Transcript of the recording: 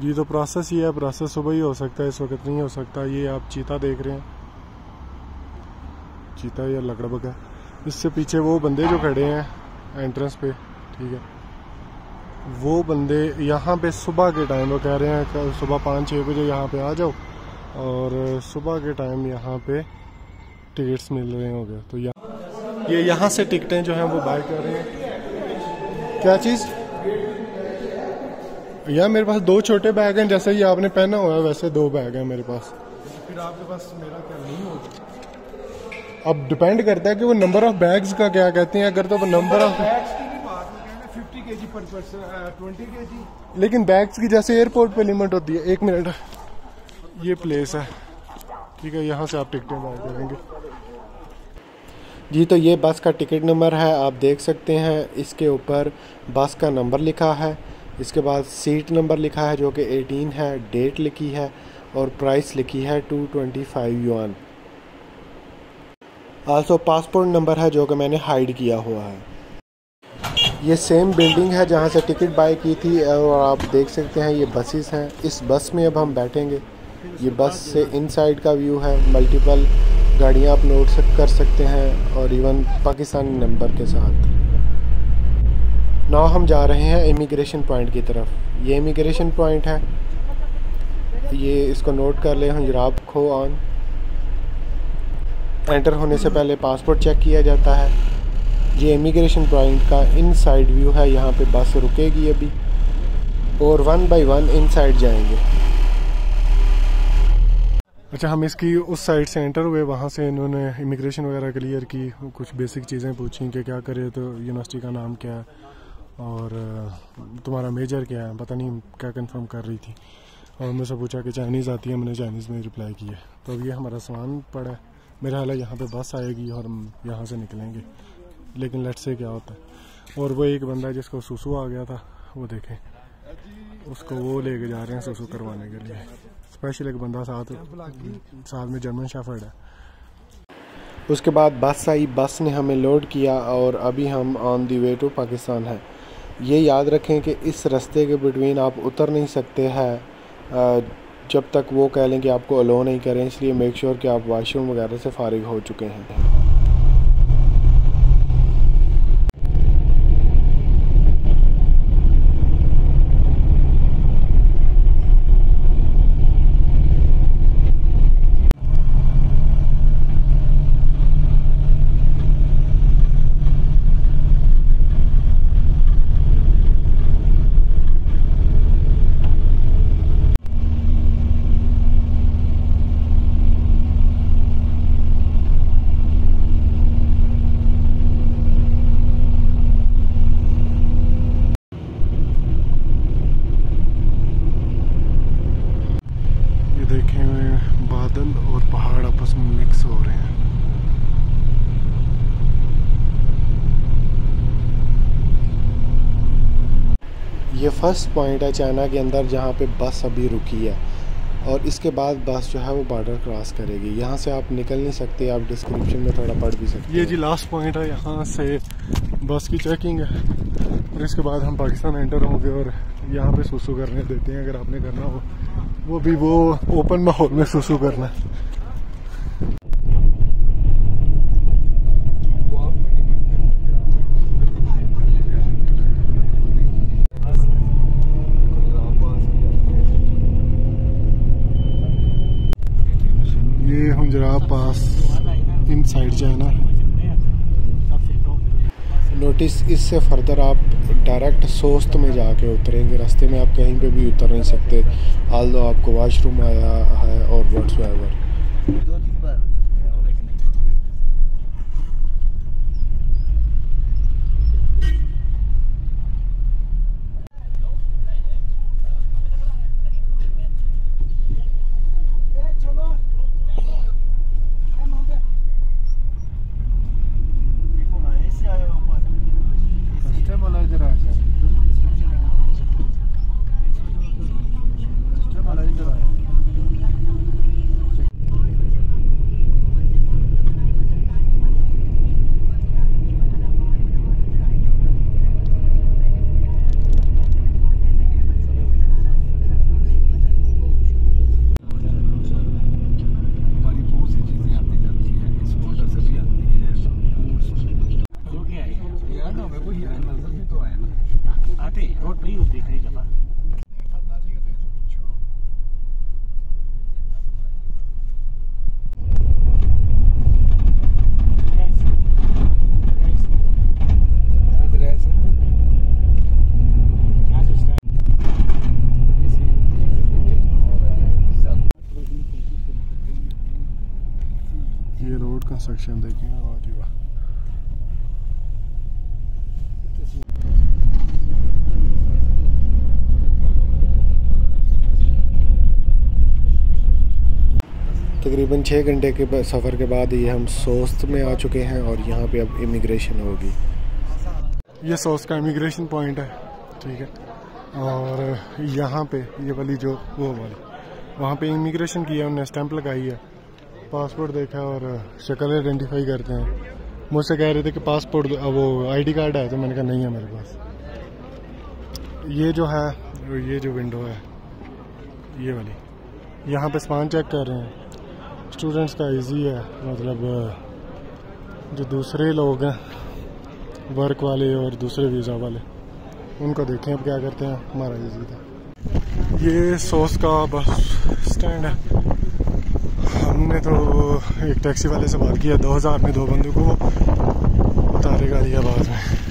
जी तो प्रोसेस ये है प्रोसेस सुबह ही हो सकता है, इस वक्त नहीं हो सकता। ये आप चीता देख रहे हैं। चीता या लगड़बग है। इससे पीछे वो बंदे जो खड़े हैं एंट्रेंस पे, ठीक है। वो बंदे यहाँ पे सुबह के टाइम वो कह रहे हैं सुबह पाँच छः बजे यहाँ पे आ जाओ। और सुबह के टाइम यहाँ पे टिकट्स मिल रहे होंगे तो यहाँ ये यहाँ से टिकटें जो हैं, वो बाय कर रहे हैं। क्या चीज़? यार मेरे पास दो छोटे बैग हैं जैसे ये आपने पहना हुआ है वैसे दो बैग हैं मेरे पास। फिर आपके पास मेरा क्या नहीं होगा? अब डिपेंड करता है कि वो नंबर ऑफ़ बैग्स का क्या कहते हैं। अगर तो वो नंबर ऑफ़ लेकिन बैग्स की जैसे एयरपोर्ट पे लिमिट होती है। एक मिनट ये प्लेस है। ठीक है यहाँ से आप टिकटें बाय करेंगे जी तो ये बस का टिकट नंबर है। आप देख सकते हैं इसके ऊपर बस का नंबर लिखा है। इसके बाद सीट नंबर लिखा है जो कि 18 है, डेट लिखी है और प्राइस लिखी है 225 युआन आल्सो पासपोर्ट नंबर है जो कि मैंने हाइड किया हुआ है. ये सेम बिल्डिंग है जहाँ से टिकट बाई की थी और आप देख सकते हैं ये बसेस हैं. इस बस में अब हम बैठेंगे. ये बस से इनसाइड का व्यू है. मल्टीपल गाड़ियाँ आप नोट कर सकते हैं और इवन पाकिस्तानी नंबर के साथ. नाव हम जा रहे हैं इमिग्रेशन पॉइंट की तरफ़। ये इमिग्रेशन पॉइंट है। ये इसको नोट कर ले, हजराब खो ऑन एंटर होने से पहले पासपोर्ट चेक किया जाता है। ये इमिग्रेशन पॉइंट का इन साइड व्यू है। यहाँ पे बस रुकेगी अभी। और one by one inside जाएँगे। अच्छा हम इसकी उस साइड से एंटर हुए। वहाँ से इन्होंने इमिग्रेशन वगैरह क्लियर की। कुछ बेसिक चीज़ें पूछी कि क्या करे तो यूनिवर्सिटी का नाम क्या है? और तुम्हारा मेजर क्या है? पता नहीं क्या कंफर्म कर रही थी। और मुझसे पूछा कि चाइनीज़ आती है मैंने चाइनीज़ में रिप्लाई किया तो अब ये हमारा सामान पड़ा है। मेरा हाल है, यहाँ पे बस आएगी और हम यहाँ से निकलेंगे। लेकिन लट से क्या होता है? और वो एक बंदा जिसको सुसु आ गया था, वो देखें। उसको वो लेके जा रहे हैं सुसु करवाने के लिए। स्पेशल एक बंदा साथ साथ में जर्मन शेफर्ड है। उसके बाद बस आई, बस ने हमें लोड किया और अभी हम on the way to Pakistan है। ये याद रखें कि इस रास्ते के बिटवीन आप उतर नहीं सकते हैं जब तक वो कह लें कि आपको अलो नहीं करें, इसलिए मेक श्योर कि आप वाशरूम वगैरह से फारिग हो चुके हैं। ये फ़र्स्ट पॉइंट है चाइना के अंदर जहाँ पे बस अभी रुकी है। और इसके बाद बस जो है वो बॉर्डर क्रॉस करेगी। यहाँ से आप निकल नहीं सकते आप डिस्क्रिप्शन में थोड़ा पढ़ भी सकते ये जी लास्ट पॉइंट है यहाँ से बस की चेकिंग है। और इसके बाद हम पाकिस्तान एंटर होंगे और यहाँ पे सुसु करने देते हैं अगर आपने करना हो। वो भी वो ओपन माहौल में सुसु करना है। हुंजरा पास इन साइड जाना। नोटिस इससे फर्दर आप डायरेक्ट सोस्त में जाके उतरेंगे। रास्ते में आप कहीं पे भी उतर नहीं सकते। हाल दो आपको वाशरूम आया है और वट्स सेक्शन देखिए, और ये तकरीबन छः घंटे के सफ़र के बाद ये हम सोस्त में आ चुके हैं और यहाँ पे अब इमिग्रेशन होगी। ये सोस्त का इमिग्रेशन पॉइंट है, ठीक है? और यहाँ पे ये वाली जो वो वाली, वहाँ पे इमिग्रेशन किया उन्होंने स्टैंप लगाई है। पासपोर्ट देखा और शक्ल आइडेंटिफाई करते हैं। मुझसे कह रहे थे कि पासपोर्ट वो आईडी कार्ड है तो मैंने कहा, नहीं है मेरे पास। ये जो है, ये जो विंडो है, ये वाली। यहाँ पे स्पान चेक कर रहे हैं। स्टूडेंट्स का इजी है मतलब जो दूसरे लोग हैं वर्क वाले और दूसरे वीज़ा वाले, उनको देखें अब क्या करते हैं। हमारा इजी था। ये सोस का बस स्टैंड है। हमने तो एक टैक्सी वाले से बात किया दो हज़ार में दो बंदों को उतारेगा दिया बाद में।